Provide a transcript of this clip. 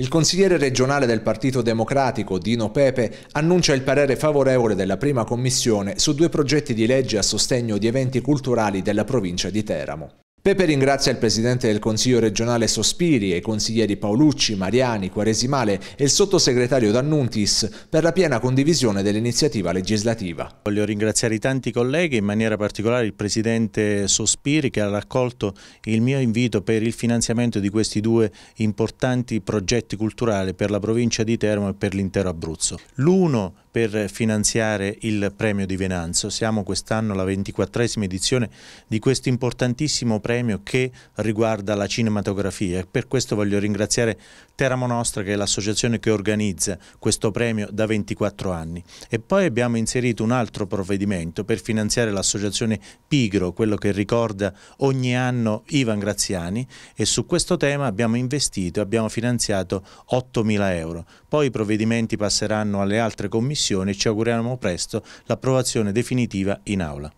Il consigliere regionale del Partito Democratico, Dino Pepe, annuncia il parere favorevole della prima commissione su due progetti di legge a sostegno di eventi culturali della provincia di Teramo. Pepe ringrazia il Presidente del Consiglio regionale Sospiri e i consiglieri Paolucci, Mariani, Quaresimale e il sottosegretario D'Annuntis per la piena condivisione dell'iniziativa legislativa. Voglio ringraziare i tanti colleghi, in maniera particolare il Presidente Sospiri che ha raccolto il mio invito per il finanziamento di questi due importanti progetti culturali per la provincia di Teramo e per l'intero Abruzzo. L'uno per finanziare il premio di Venanzo. Siamo quest'anno alla 24esima edizione di questo importantissimo premio che riguarda la cinematografia per questo voglio ringraziare Teramo Nostra che è l'associazione che organizza questo premio da 24 anni. E poi abbiamo inserito un altro provvedimento per finanziare l'associazione Pigro, quello che ricorda ogni anno Ivan Graziani e su questo tema abbiamo investito, abbiamo finanziato 8 mila euro. Poi i provvedimenti passeranno alle altre commissioni e ci auguriamo presto l'approvazione definitiva in aula.